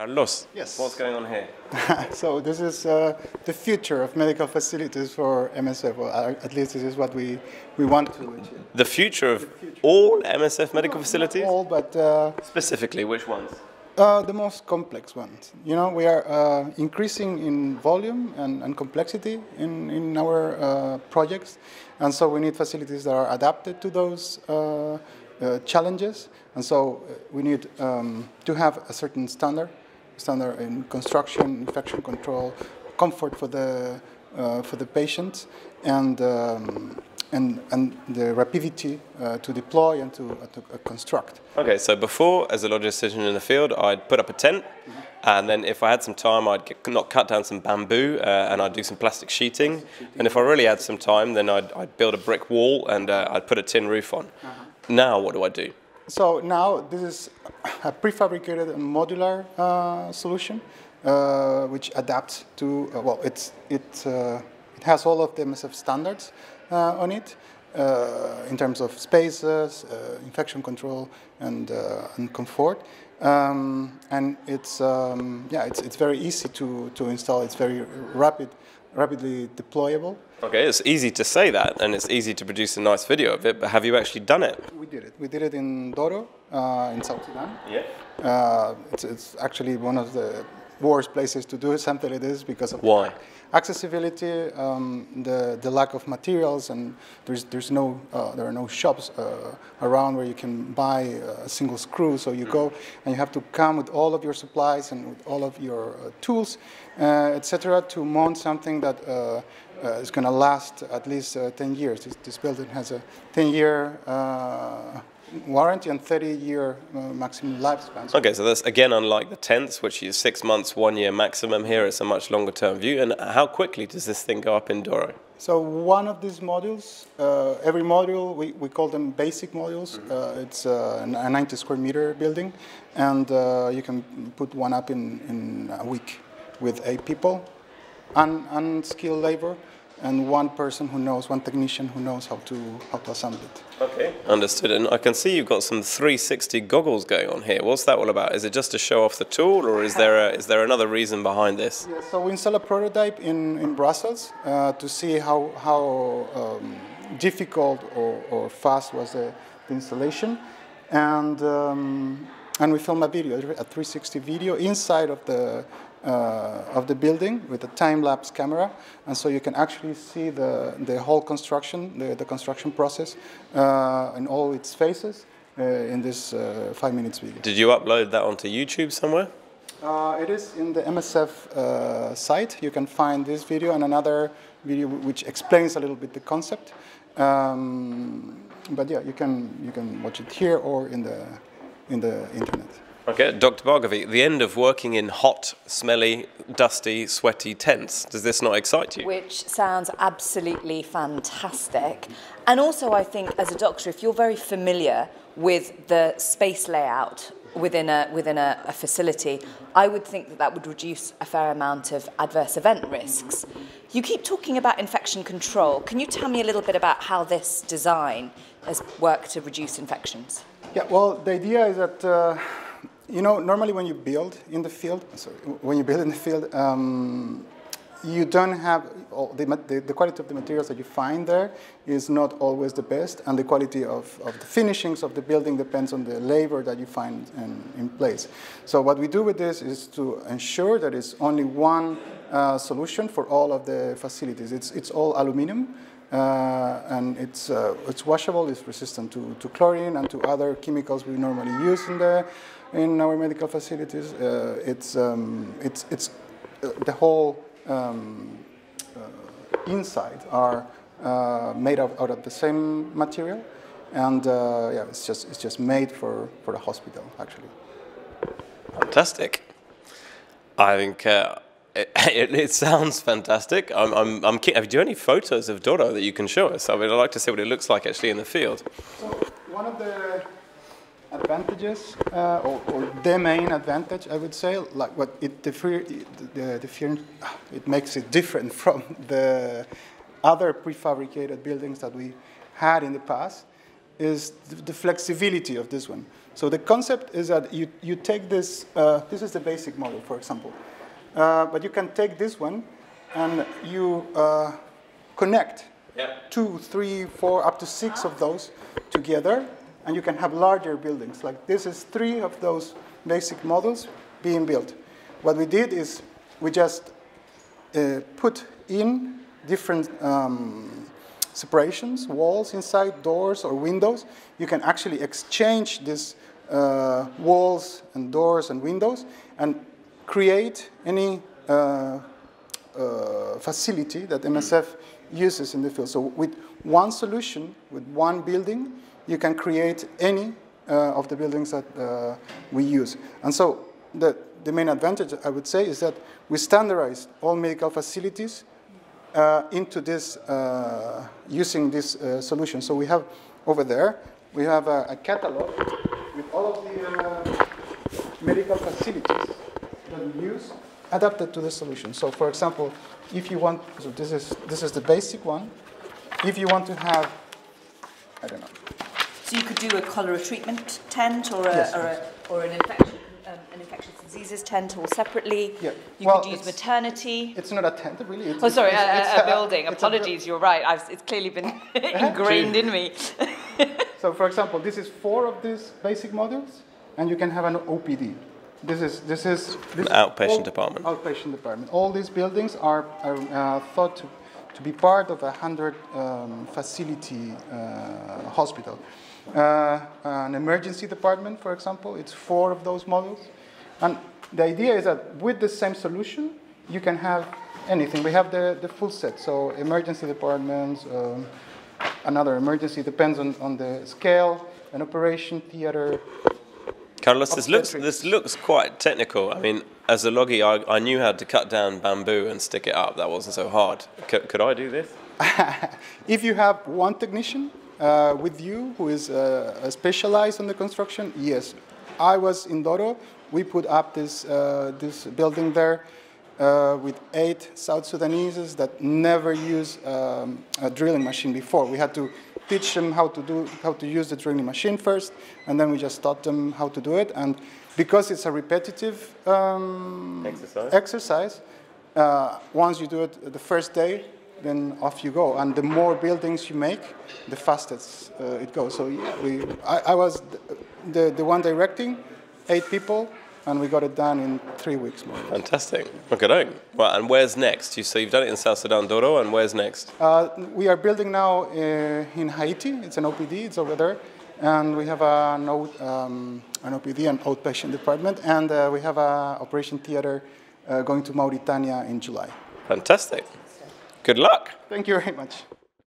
Carlos, Yes. what's going on here? so this is uh, the future of medical facilities for MSF. Well, uh, at least this is what we, we want to achieve. The future of all MSF medical facilities? All, but uh, Specifically, which ones? uh, the most complex ones. You know, we are uh, increasing in volume and, and complexity in, in our uh, projects, and so we need facilities that are adapted to those uh, uh, challenges. And so we need um, to have a certain standard, standard in construction, infection control, comfort for the uh, for the patients, and um, and and the rapidity uh, to deploy and to, uh, to uh, construct. Okay, so before, as a logistician in the field, I'd put up a tent, and then if I had some time, I'd get, not cut down some bamboo, uh, and I'd do some plastic sheeting. And if I really had some time, then I'd, I'd build a brick wall and uh, I'd put a tin roof on. Now, what do I do? So now this is a prefabricated modular uh, solution, uh, which adapts to uh, well, it's it uh, it has all of the MSF standards uh, on it uh, in terms of spaces, infection control, and and comfort. Um, and it's um, yeah, it's it's very easy to to install. It's very rapid, rapidly deployable. Okay, it's easy to say that, and it's easy to produce a nice video of it, but have you actually done it? We did it. We did it in Doro, uh, in South Sudan. Yeah. Uh, it's, it's actually one of the worst places to do something like this because of Why? accessibility, um, the, the lack of materials, and there's, there's no, uh, there are no shops uh, around where you can buy a single screw. So you go and you have to come with all of your supplies and with all of your uh, tools, uh, etc., to mount something that uh, uh, is going to last at least uh, 10 years. This, this building has a 10-year uh, warranty and 30-year uh, maximum lifespan. So Okay, so that's again unlike the tents, which is six months, one year maximum. Here it's a much longer term view. And how quickly does this thing go up in Doro? So one of these modules, uh, every module, we, we call them basic modules. Uh, it's uh, a 90 square meter building, and uh, you can put one up in, in a week with eight people, un, unskilled labor, and one person who knows, one technician who knows how to, how to assemble it. Okay. Understood. And I can see you've got some 360 goggles going on here. What's that all about? Is it just to show off the tool, or is there a, is there another reason behind this? Yeah, so we installed a prototype in, in Brussels uh, to see how, how um, difficult or, or fast was the, the installation. And, um, and we filmed a video, a 360 video inside of the, uh, of the building with a time-lapse camera. And so you can actually see the, the whole construction, the, the construction process uh, in all its phases uh, in this uh, five minutes video. Did you upload that onto YouTube somewhere? Uh, it is in the MSF uh, site. You can find this video and another video which explains a little bit the concept. Um, but yeah, you can you can watch it here or in the in the internet. Okay, Dr. Bargavi, the end of working in hot, smelly, dusty, sweaty tents. Does this not excite you? which sounds absolutely fantastic. And also, I think as a doctor, if you're very familiar with the space layout within a within a, a facility, I would think that that would reduce a fair amount of adverse event risks. You keep talking about infection control. Can you tell me a little bit about how this design has worked to reduce infections? Yeah, well, the idea is that, uh, you know, normally when you build in the field, sorry, when you build in the field, um, you don't have, the, the, the quality of the materials that you find there is not always the best, and the quality of, of the finishings of the building depends on the labor that you find in, in place. So what we do with this is to ensure that it's only one uh, solution for all of the facilities. It's, it's all aluminum. Uh, and it's, uh, it's washable, it's resistant to, to chlorine and to other chemicals we normally use in, the, in our medical facilities. Uh, it's, um, it's, it's uh, the whole um, uh, inside are uh, made of, out of the same material, and yeah, it's just, it's just made for, for the hospital actually. Fantastic. I think it, it, it sounds fantastic. I'm, I'm, I'm. Do you have any photos of Doro that you can show us? I I'd like to see what it looks like actually in the field. So one of the advantages, uh, or, or the main advantage, I would say, like what it differ, the, different, it makes it different from the other prefabricated buildings that we had in the past, is the, the flexibility of this one. So the concept is that you, you take this, uh, this is the basic model, for example. Uh, but you can take this one and you uh, connect Yeah. two, three, four, up to six of those together, and you can have larger buildings. Like this is three of those basic models being built. What we did is we just uh, put in different um, separations, walls inside, doors or windows. You can actually exchange these uh, walls and doors and windows and create any uh, uh, facility that MSF uses in the field. So with one solution, with one building, you can create any uh, of the buildings that we use. And so the, the main advantage, I would say, is that we standardize all medical facilities uh, into this, uh, using this uh, solution. So we have over there, we have a, a catalog with all of the medical facilities that we use adapted to the solution. So for example, if you want, so this is, this is the basic one. If you want to have, I don't know, So you could do a cholera treatment tent or, a, Yes, or, a, or an, infection, um, an infectious diseases tent all separately. Yeah. You Well, could use it's- maternity. it's not a tent really. It's, Oh, sorry, it's, a, it's a, a building. it's a Apologies, you're right. I've, it's clearly been ingrained in me. So for example, this is four of these basic models, and you can have an OPD. This is this is this Outpatient all- department. Outpatient department. All these buildings are, are uh, thought to, to be part of a hundred um, facility uh, hospital. Uh, an emergency department, for example, it's four of those models, and the idea is that with the same solution, you can have anything. We have the, the full set, so emergency departments. Um, another emergency depends on, on the scale, an operation theater. Carlos, this looks this looks quite technical. I mean, as a loggy, I, I knew how to cut down bamboo and stick it up. That wasn't so hard. C- could I do this? If you have one technician uh, with you who is uh, specialized on the construction, yes. I was in Doro. We put up this, uh, this building there uh, with eight South Sudanese that never used um, a drilling machine before. We had to teach them how to do how to use the drilling machine first, and then we just taught them how to do it. And because it's a repetitive um, Exercise. exercise, uh, once you do it the first day, then off you go. And the more buildings you make, the fastest uh, it goes. So yeah, we, I, I was the, the, the one directing, eight people, and we got it done in three weeks more. Fantastic. Okay, well, and where's next? You so you've done it in South Sudan, Doro, and where's next? Uh, we are building now uh, in Haiti. It's an OPD. It's over there, and we have an, um, an OPD, an outpatient department, and uh, we have an operation theater uh, going to Mauritania in July. Fantastic. Good luck. Thank you very much.